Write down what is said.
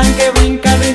tengan que brincar